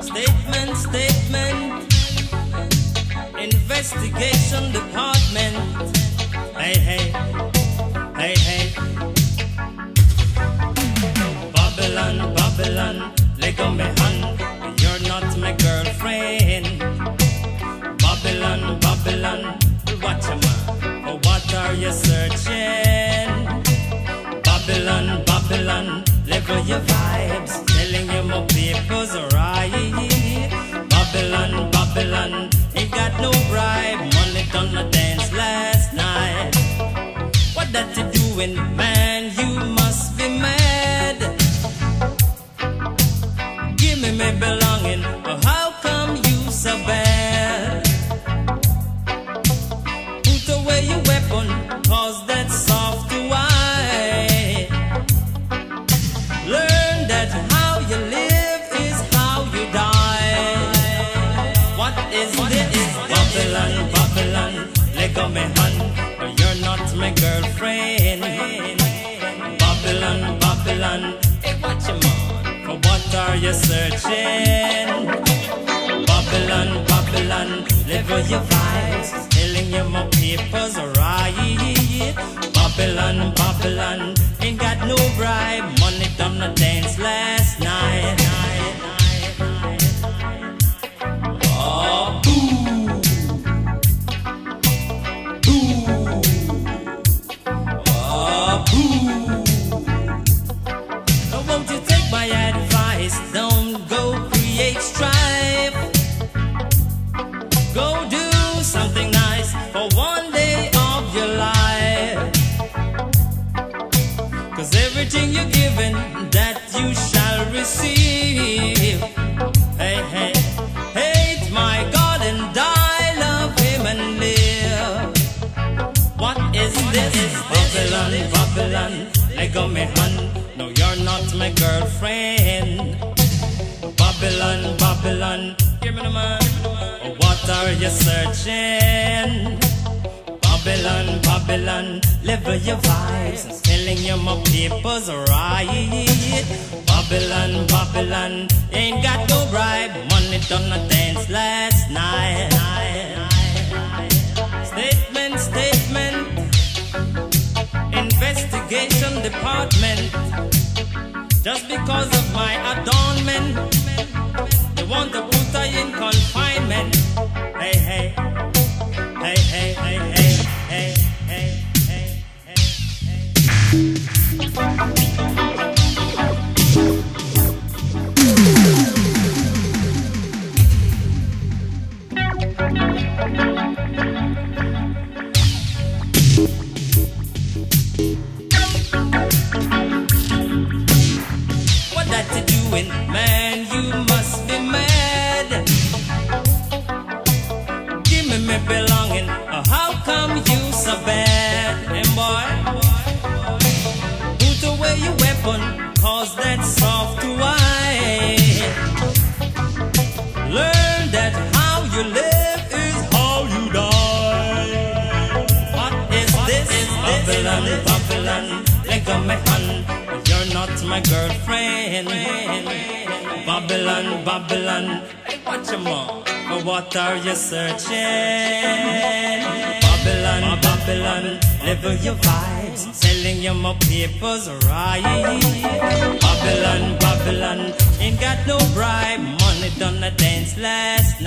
Statement, statement. Investigation department. Hey, hey, hey, hey. Babylon, Babylon, let go me hand. Searching? Babylon, Babylon, level your vibes. Telling you my people's right. Babylon, Babylon, ain't got no bribe. Money done the dance last night. What that you doing, man? Cause that's soft to wine. Learn that how you live is how you die. What is this? Babylon, Babylon, let go me hand. No, you're not my girlfriend. Babylon, Babylon, hey, watch your man. For what are you searching? Babylon, Babylon, level your vibes. Telling you my papers are. Babylon, Babylon, ain't got no bribe. Everything you're given, that you shall receive. Hey, hey, hate my God and die, love him and live. What is this? Babylon, Babylon, let go me hand. No, you're not my girlfriend. Babylon, Babylon, hear me, no man. What are you searching? Babylon, Babylon, level your vibes. Telling you my people's right. Babylon, Babylon, ain't got no bribe. Money done a dance last night. Statement, statement. Investigation department. Just because of my adornment, they want to put her in confinement. Away cause that's soft to wine. Learn that how you live is how you die. What is this? Babylon, Babylon, go my hand. You're not my girlfriend. Babylon, Babylon, hey, watch your mouth. What are you searching? Babylon, Babylon, level your vibes. Selling you my papers right. Babylon, Babylon, ain't got no bribe. Money done the dance last